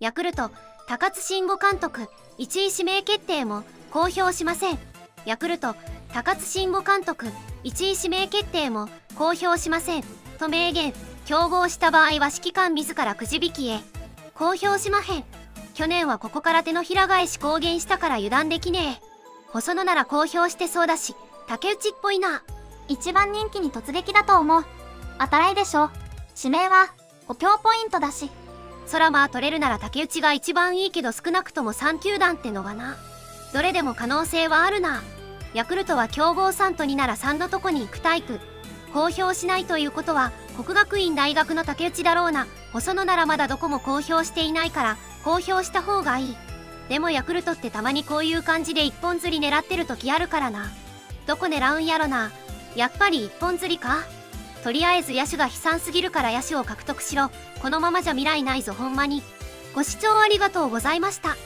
ヤクルト高津慎吾監督1位指名決定も公表しませんヤクルト高津慎吾監督1位指名決定も公表しませんと明言競合した場合は指揮官自らくじ引きへ公表しまへん去年はここから手のひら返し公言したから油断できねえ細野なら公表してそうだし竹内っぽいな一番人気に突撃だと思う。当たらいでしょ。指名は補強ポイントだし。空まあ取れるなら竹内が一番いいけど少なくとも3球団ってのがな。どれでも可能性はあるな。ヤクルトは強豪3と2なら3のとこに行くタイプ。公表しないということは国学院大学の竹内だろうな。細野ならまだどこも公表していないから公表した方がいい。でもヤクルトってたまにこういう感じで一本釣り狙ってる時あるからな。どこ狙うんやろな。やっぱり一本釣りか？とりあえず野手が悲惨すぎるから野手を獲得しろ。このままじゃ未来ないぞ。ほんまに。ご視聴ありがとうございました。